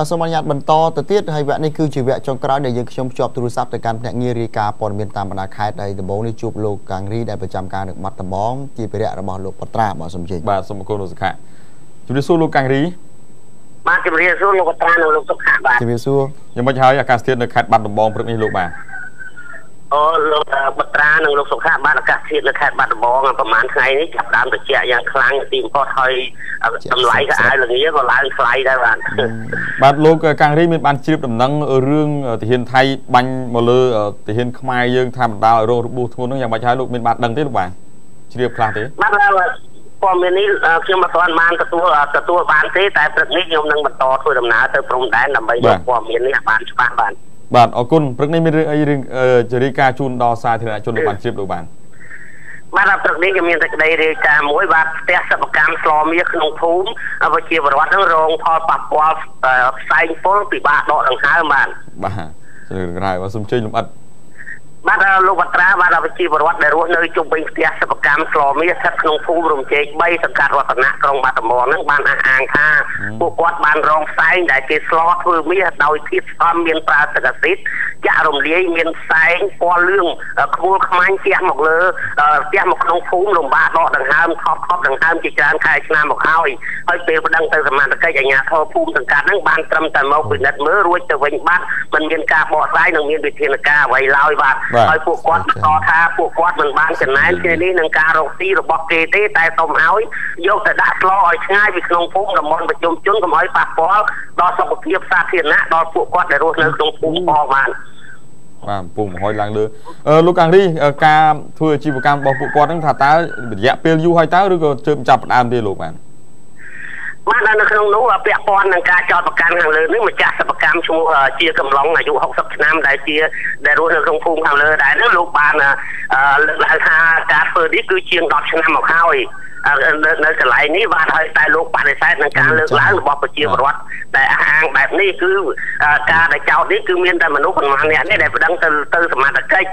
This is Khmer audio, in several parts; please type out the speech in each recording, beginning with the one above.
បាទសូមអនុញ្ញាតបន្តទៅទៀតហើយវគ្គនេះគឺជាវគ្គចុងក្រោយដែលយើងខ្ញុំភ្ជាប់ទូរស័ព្ទទៅកាន់ភ្នាក់ងាររាយការណ៍ព័ត៌មានតាមបណ្ដាខេត្តហើយដំបូងនេះជួបលោកកាងរីដែលប្រចាំការនៅបាត់ដំបងជាភារៈរបស់លោកបត្រាបាទសូមជម្រាបបាទសូមអរគុណលោកសុខៈជំរាបសួរលោកកាងរីបាទជំរាបសួរលោកបត្រានិងលោកសុខៈបាទជំរាបសួរយ៉ាងម៉េចហើយអាកាសធាតុនៅខេត្តបាត់ដំបងព្រឹកនេះលោកបាទ អូលោកបត្រានិងលោកសុខាបានអាកាសធាតុនៅខេត្តបាត់ដំបងប្រហែលថ្ងៃនេះចាប់ដើមត្រជាក់យ៉ាងខ្លាំងទីបំផុតហើយតម្លៃកៅអៅល្ងាក៏ឡើងថ្លៃដែរបាទបាទលោកកាំងរីមានបានជ្រាបដំណឹងរឿងទាហានថៃបាញ់មកលើទាហានខ្មែរយើងថាបណ្ដាលឲ្យរងរបួសធ្ងន់នោះយ៉ាងម៉េចហើយលោកមានបានដឹងទេលោកបាទជ្រាបខ្លះទេបាទព័ត៌មាននេះខ្ញុំមិនទាន់បានទទួលទទួលបានទេតែព្រឹកនេះខ្ញុំនឹងបន្តធ្វើដំណើរទៅព្រំដែនដើម្បីយកព័ត៌មាននេះឲ្យបានច្បាស់បាទ បាទអរគុណព្រឹកនេះមានរឿងអីរឿងជរាយការជូនដល់សាធារណជនលោកបានជ្រាបលោកបានបាទដល់ព្រឹកនេះក៏មានសេចក្តីរាយការណ៍មួយបាទផ្ទះសិប្បកម្មស្លមៀក្នុងភូមិវិជាបរដ្ឋនឹងរងផលប៉ះពាល់ផ្សែងពុលពិបាកដកដង្ហើមបាទបាទជ្រឿក្រៅបាទសូមជើញលំអិត បាទលោកវត្រាបាទប្រជាពលរដ្ឋដែលរស់នៅជុំវិញផ្ទះសិប្បកម្មស្លមាសស្ថិតក្នុងភូមិរំជែក3សង្កាត់រតនៈក្រុងបាត់ដំបងហ្នឹងបានអះអាងថាពួកគាត់បានរងផ្សែងដែលគេស្លធ្វើមាសដោយធាតុស្អំមានប្រើទឹកអាស៊ីតចាក់រំលាយមានផ្សែងពណ៌លឿងខ្មួលខ្មាញ់ជះមកលើជះមកក្នុងភូមិលំបាកដកដង្ហើមខប់ខប់ដង្ហើមជាច្រើនខែឆ្នាំមកហើយហើយពេលប្តឹងទៅសមាជិកអាជ្ញាធរភូមិសង្កាត់ហ្នឹងបានត្រឹមតែមកពិនិត្យមើលរួចទៅវិញបាត់មិនមានការបកស្រាយនិងមានវិធានការអ្វីឡើយបាទហើយពួកគាត់បន្តថាពួកគាត់មិនបានចំណែនគ្នានេះនឹងការរកស៊ីរបស់គេទេតែសូមឲ្យយកទៅដាក់ស្លឲ្យឆ្ងាយពីក្នុងភូមិតំបន់ប្រជុំជនកុំឲ្យប៉ះពាល់ដល់សុខភាពសាធារណៈដល់ពួកគាត់ដែលរស់នៅក្នុងភូមិផងបានបាទពុំមហយឡើងលើអឺលោកកាំងរីការធ្វើអាជីវកម្មរបស់ពួកគាត់ហ្នឹងថាតើរយៈពេលយូរហើយតើឬក៏ជើបចាប់ផ្ដើមទេលោកបាទ បាទនៅក្នុងនោះពាក់ព័ន្ធនឹងការចោតប្រកាន់ខាងលើនេះម្ចាស់សិប្បកម្មឈ្មោះជាកំឡុងអាយុ60ឆ្នាំដែលជាដែលរស់នៅក្នុងភូមិខាងលើដែរនោះលោកបានលើកឡើងថាការធ្វើនេះគឺជាង10ឆ្នាំមកហើយនៅនៅកន្លែងនេះបានហើយតែលោកបដិសេធនឹងការលើកឡើងរបស់ប្រជាពលរដ្ឋដែលអះអាងបែបនេះគឺការដែលចោតនេះគឺមានតែមនុស្សប្រមាណអ្នកនេះដែលប្តឹងទៅទៅសមត្ថកិច្ច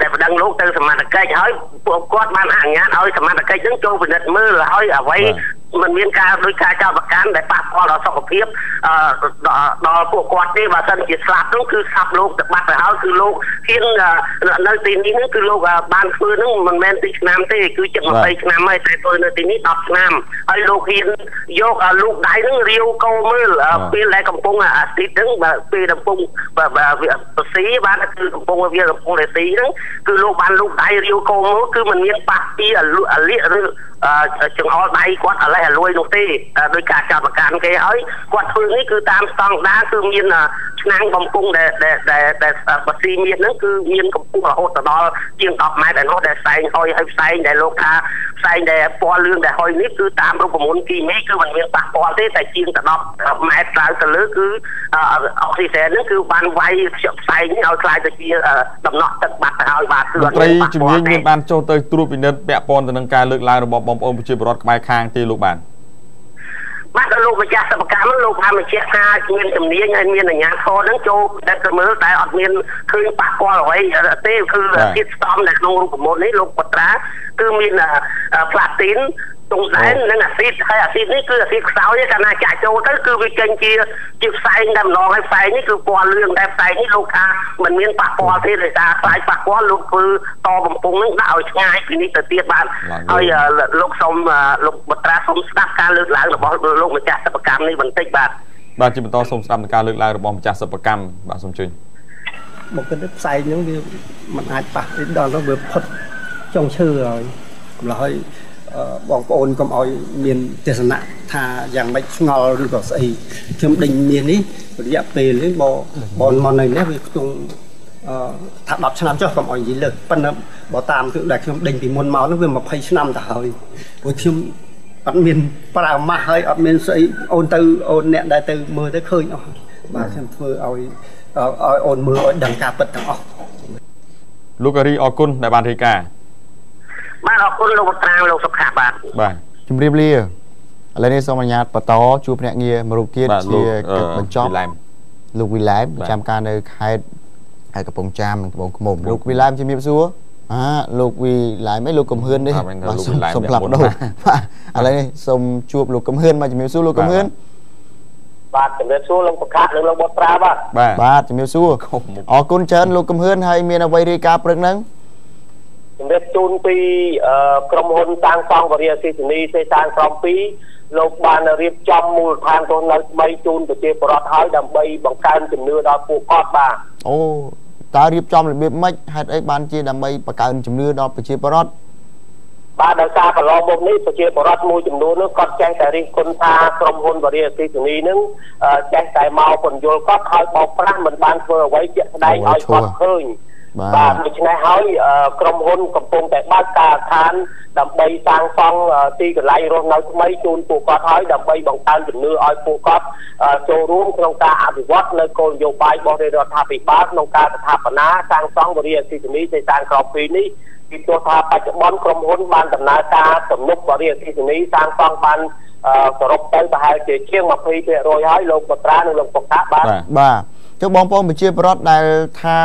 ដែលប្តឹងលោកទៅសមត្ថកិច្ចហើយពួកគាត់បានអនុញ្ញាតឲ្យសមត្ថកិច្ចនឹងចូលពិនិត្យមើលហើយអ្វី មិនមានការដូចការចោលប្រកាន់ដែលប៉ះពាល់ដល់សុខភាពដល់ពួកគាត់ទេបើសិនជាស្លាប់នោះគឺស្លាប់លោកទៅបាត់ទៅហើយគឺលោកហ៊ាននៅទីនេះនឹងគឺលោកបានធ្វើនឹងមិនមែន2ឆ្នាំទេគឺជិត20ឆ្នាំហើយតែធ្វើនៅទីនេះ10ឆ្នាំហើយលោកហ៊ានយកលោកដៃនឹងរាវកោមើលពេលដែលកំពុងអាស៊ីតនឹងពេលកំពុងប្រស៊ីបានគឺកំពុងវាកំពុងរេស៊ីនឹងគឺលោកបានលោកដៃរាវកោមើលគឺមិនមានប៉ះពីអាលៀកឬចង្អុលដៃគាត់អាឡេះឲ្យលួយនោះទេដោយការចាប់ប្រកាន់គេហើយគាត់ធ្វើនេះគឺតាមស្តង់ដារគឺមានឆ្នាំងបំពុងដែលដែលដែលបស៊ីមានហ្នឹងគឺមានកម្ពស់រហូតដល់ជាង10ម៉ែត្រឯនោះដែលផ្សែងហុយហើយផ្សែងដែលលោកថាផ្សែងដែលពណ៌លឿងដែលហុយនេះគឺតាមរូបមន្តគីមីគឺมันមានប៉ះពាល់ទេតែជាង10ម៉ែត្រឡើងទៅលើគឺអុកស៊ីសែនហ្នឹងគឺបានវាយផ្សែងឲ្យខ្លាយទៅជាដំណក់ទឹកបាត់ទៅហើយបាទគឺអត់មានប៉ះពាល់ទេជំនាញមានបានចូលទៅត្រួតពិនិត្យពាក់ព័ន្ធទៅនឹងការលើកឡើងរបស់បងប្អូនប្រជាពលរដ្ឋខ្មែរខាងទីលោកបាទ បាទលោកម្ចាស់សិប្បកម្មលោកបានបញ្ជាក់ថាមានជំនាញហើយមានអាជ្ញាធរនឹងចូលតែទៅមើលតែអត់មានឃើញប៉ះពាល់អ្វីទេគឺធាតុស្តំនៅក្នុងរូបមន្តនេះលោកបត្រាគឺមានផ្លាទីន ទងដែននិងអាស៊ីតហើយអាស៊ីតនេះគឺអាស៊ីតខ្សោយកាលណាចាក់ចូលទៅគឺវាចេញជាជាផ្សែងតែម្ដងហើយផ្សែងនេះគឺពណ៌លឿងតែផ្សែងនេះលោកថាมันមានប៉ះពាល់ទេដោយសារខ្លាយប៉ះពាល់លោកធ្វើតបំពង់នឹងដាក់ឲ្យឆ្ងាយពីនេះទៅទៀតបានហើយលោកសូមលោកបត្រាសូមស្ដាប់ការលើកឡើងរបស់លោកម្ចាស់សិប្បកម្មនេះបន្តិចបាទបាទជាបន្តសូមស្ដាប់ការលើកឡើងរបស់ម្ចាស់សិប្បកម្មបាទសូមជឿមកគិតផ្សែងហ្នឹងវាមិនអាចប៉ះដល់ទៅវាផុតចុងឈើហើយកម្ល៉េះហើយ បងប្អូនកុំឲ្យមានទេសនៈថាយ៉ាងម៉េចឆ្ងល់ឬក៏ស្អីខ្ញុំដេញមាននេះរយៈពេលនេះបងបងមកនៅនេះវាខ្ទង់អឺថា10ឆ្នាំចុះកុំឲ្យនិយាយលើប៉ុន្តែបើតាមគឺដែលខ្ញុំដេញពីមុនមកនោះវា20ឆ្នាំទៅហើយព្រោះខ្ញុំអត់មានប្រើម៉ាស់ហើយអត់មានស្អីអូនទៅអូនអ្នកដែលទៅមើលទៅឃើញអស់បាទខ្ញុំធ្វើឲ្យឲ្យអូនមើលឲ្យដឹងការពិតទាំងអស់លោកការីអរគុណដែលបានរាយការណ៍ បាទអរគុណលោកត្រាងលោកសុខាបាទបាទជំរាបលាឥឡូវនេះសូមអនុញ្ញាតបន្តជួបភ្នាក់ងារមួយរូបទៀតជាកិច្ចបញ្ចប់លោកវីឡែមប្រចាំការនៅខេត្តហើយកំពង់ចាមនិងត្បូងឃ្មុំលោកវីឡែមជំរាបសួរអាលោកវីឡែមអីលោកកំហឿននេះបាទសូមផ្លាប់ដោបាទឥឡូវនេះសូមជួបលោកកំហឿនមកជំរាបសួរលោកកំហឿនបបាទជំរាបសួរលោកប្រកាសនិងលោកបុត្រាបាទបាទបាទជំរាបសួរអរគុណច្រើនលោកកំហឿនហើយមានអ្វីរាយការណ៍ព្រឹកហ្នឹង ជំរាបជូនពីក្រុមហ៊ុនតាំងសង់វរិយសេនីសេសានក្រុម2លោកបានរៀបចំមូលដ្ឋានរស់នៅថ្មីជូនប្រជាពលរដ្ឋហើយដើម្បីបង្កើនជំនឿដល់ពួកគាត់បាទអូតើរៀបចំរបៀបម៉េចហេតុអីបានជាដើម្បីបង្កើនជំនឿដល់ប្រជាពលរដ្ឋបាទដោយសារកន្លងមកនេះប្រជាពលរដ្ឋមួយចំនួននោះគាត់ចេះតែរិះគន់ថាក្រុមហ៊ុនបរិយាទីសនីនឹងចេះតែមកពន្យល់គាត់ហើយបោកប្រាស់មិនបានធ្វើអ្វីជាក់ស្ដែងឲ្យគាត់ឃើញ បាទដូច្នេះហើយក្រុមហ៊ុនកំពុងតែបើកការដ្ឋានដើម្បីសាងសង់ទីកន្លែងរស់នៅថ្មីជូនពួកគាត់ហើយដើម្បីបង្កើនជំនឿឲ្យពួកគាត់ចូលរួមក្នុងការអភិវឌ្ឍនៅគោលនយោបាយរបស់រដ្ឋាភិបាលក្នុងការស្ថាបនាសាងសង់វិរិយអសិទ្ធិនីសេសានក្រោបពីនេះពីព្រោះថាបច្ចុប្បន្នក្រុមហ៊ុនបានដំណើរការទំនប់វិរិយអសិទ្ធិនីសាងសង់បានសរុបទៅប្រហែលជាជាង20%ហើយលោកបត្រានិងលោកបកាបាទបាទ ចុះបងប្អូនប្រជាពលរដ្ឋដែលថា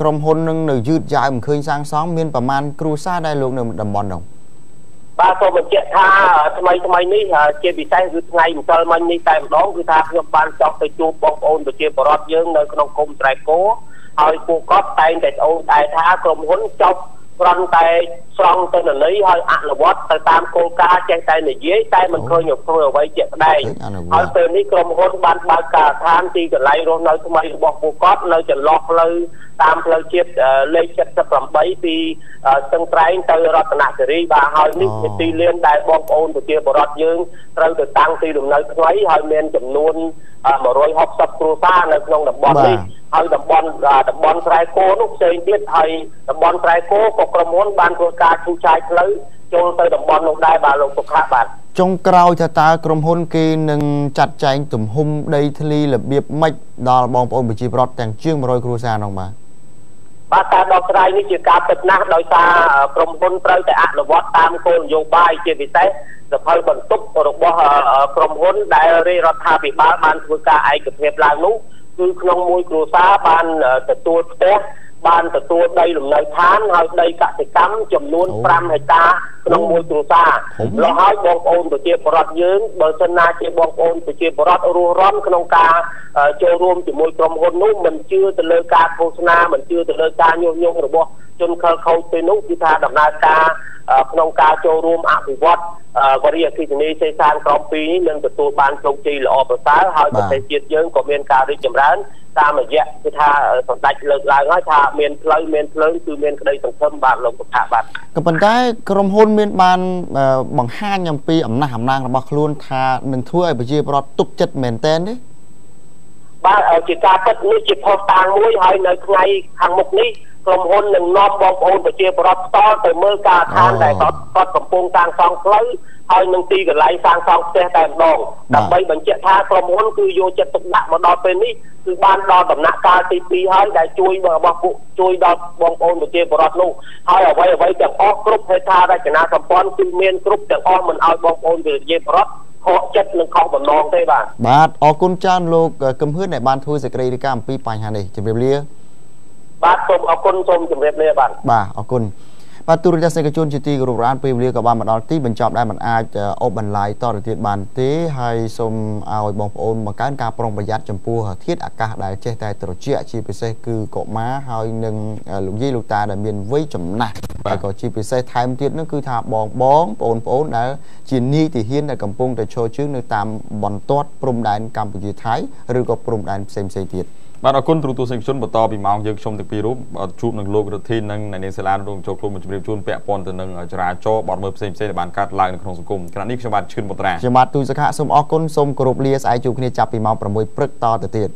ក្រុមហ៊ុននឹងនៅយឺតយ៉ាវមិនឃើញសាងសង់មានប្រមាណគ្រួសារដែលលោកនៅតំបន់នោះបាទសូមបញ្ជាក់ថាថ្មីថ្មីនេះជាពិសេសគឺថ្ងៃម្សិលមិញនេះតែម្ដងគឺថាខ្ញុំបានចង់ទៅជួបបងប្អូនប្រជាពលរដ្ឋយើងនៅក្នុងគុំត្រែកោហើយពួកគាត់តែងតែអូនដែរថាក្រុមហ៊ុនចប់ គ្រាន់តែស្រង់ទៅនលីហើយអនុវត្តទៅតាមគោលការណ៍ចេះតែនិយាយតែមិនឃើញធ្វើអ្វីជាក់ស្ដែងហើយពេលនេះក្រុមហ៊ុនបានបើកការដ្ឋានទីកន្លែងរស់នៅថ្មីរបស់ពួកគាត់នៅចន្លោះផ្លូវតាមផ្លូវជាតិលេខ78ពីស្ទឹងត្រែងទៅរតនគិរីបាទហើយនេះជាទីលានដែលបងប្អូនប្រជាពលរដ្ឋយើងត្រូវទៅតាំងទីលំនៅថ្មីហើយមានចំនួន160គ្រួសារនៅក្នុងតំបន់នេះ ហើយតំបន់តំបន់ស្រែគោនោះផ្សេងទៀតហើយតំបន់ស្រែគោក៏ក្រុមហ៊ុនបានធ្វើការឈូសឆាយផ្លូវចូលទៅតំបន់នោះដែរបាទលោកសុខាបាទចុងក្រោយថាតើក្រុមហ៊ុនគេនឹងចាត់ចែងទំហំដីធ្លីរបៀបម៉េចដល់បងប្អូនប្រជាពលរដ្ឋទាំងជាង100គ្រួសារនោះបាទបាទការដោះស្រាយនេះជាការពិតណាស់ដោយសារក្រុមហ៊ុនត្រូវតែអនុវត្តតាមគោលនយោបាយជាពិសេសសភៅបន្ទុករបស់ក្រុមហ៊ុនដែលរាជរដ្ឋាភិបាលបានធ្វើការឯកភាពឡើងនោះ គឺក្នុងមួយគ្រួសារបានទទួលផ្ទះ បានទទួលដីលំនៅឋានហើយដីកសិកម្មចំនួន5ហិកតាក្នុងមួយគ្រួសារលោះហើយបងប្អូនប្រជាពលរដ្ឋយើងបើសិនណាជាបងប្អូនប្រជាពលរដ្ឋរស់រាន់ក្នុងការចូលរួមជាមួយក្រុមហ៊ុននោះមិនជឿទៅលើការឃោសនាមិនជឿទៅលើការញុះញង់របស់ជនខិលខូចទៅនោះគឺថាដំណើរការក្នុងការចូលរួមអភិវឌ្ឍវរិយអគិសនីសេសានក្រម2នេះនឹងទទួលបានជោគជ័យល្អប្រសើរហើយប្រទេសជាតិយើងក៏មានការរីកចម្រើន តាមរយៈគឺថាសម្ដេចលើកឡើងហើយថាមានផ្លូវមានភ្លើងគឺមានក្តីសង្ឃឹមបាទលោកសុខាបាទក៏ប៉ុន្តែក្រុមហ៊ុនមានបានបង្ហាញអំពីអំណះអំណាងរបស់ខ្លួនថានឹងធ្វើឲ្យប្រជាពលរដ្ឋទុកចិត្តមែនទែនទេបាទជាការពិតនេះជាផុសតាងមួយហើយនៅថ្ងៃខាងមុខនេះ ក្រុមហ៊ុននឹងនាំបងប្អូនប្រជាពលរដ្ឋផ្ទាល់ទៅមើលការឋានដែលគាត់គាត់កំពុងសាងសង់ផ្លូវហើយនឹងទីកន្លែងសាងសង់ផ្ទះតែម្ដងដើម្បីបញ្ជាក់ថាក្រុមហ៊ុនគឺយកចិត្តទុកដាក់មកដល់ពេលនេះគឺបានដល់ដំណាក់កាលទី2ហើយដែលជួយរបស់ពួកជួយដល់បងប្អូនប្រជាពលរដ្ឋនោះហើយអ្វីអ្វីទាំងអស់គ្រប់ហេដ្ឋារចនាសម្ព័ន្ធគឺមានគ្រប់ទាំងអស់មិនឲ្យបងប្អូនប្រជាពលរដ្ឋខកចិត្តនឹងខុសបំណងទេបាទបាទអរគុណច្រើនលោកកឹមហឿនដែលបានធ្វើសេចក្តីរាយការណ៍អំពីបញ្ហានេះជម្រាបលា បាទសូមអរគុណសូមជម្រាបលាបាទបាទអរគុណបាទទូរទស្សនិកជនជាទីគោរពរានពេលវេលាក៏បានមកដល់ទីបញ្ចប់ដែលមិនអាចអូបបន្លាយតទៅទៀតបានទេហើយសូមឲ្យបងប្អូនបង្កើនការប្រុងប្រយ័ត្នចំពោះធាតុអាកាសដែលចេះតែត្រជាក់ជាពិសេសគឺកុមារហើយនឹងលោកយាយលោកតាដែលមានវ័យចំណាស់ហើយក៏ជាពិសេសថែមទៀតនោះគឺថាបងបងប្អូនប្អូនដែលជានាយទាហានដែលកំពុងតែឈរជើងនៅតាមបន្ទាត់ព្រំដែនកម្ពុជាថៃឬក៏ព្រំដែនផ្សេងផ្សេងទៀត បាទអរគុណទ្រូទស្សនិកជនបន្តពីម៉ោងយើងខ្ញុំទាំងពីររូបជួបនឹងលោករដ្ឋាភិបាលនិងអ្នកនាងសាលារងចូលខ្លួនមកជម្រាបជូនពាក់ព័ន្ធទៅនឹងចរាចរណ៍បទមើលផ្សេងផ្សេងដែលបានកើតឡើងនៅក្នុងសង្គមខណៈនេះខ្ញុំបាទឈឿនបុត្រាខ្ញុំបាទទូចសខៈសូមអរគុណសូមគោរពលាស្អែកជួបគ្នាចាប់ពីម៉ោង6ព្រឹកតទៅទៀត